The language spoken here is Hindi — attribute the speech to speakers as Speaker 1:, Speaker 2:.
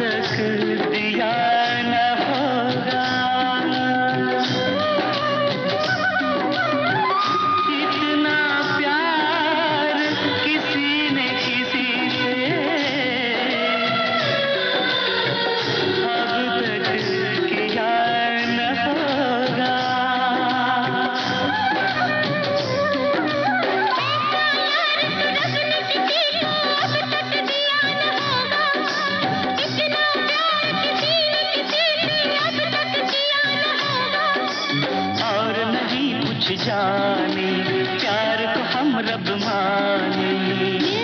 Speaker 1: सके खुश जाने प्यार को हम रब माने।